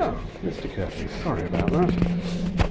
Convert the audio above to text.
Oh, Mr. Curtis. sorry about that.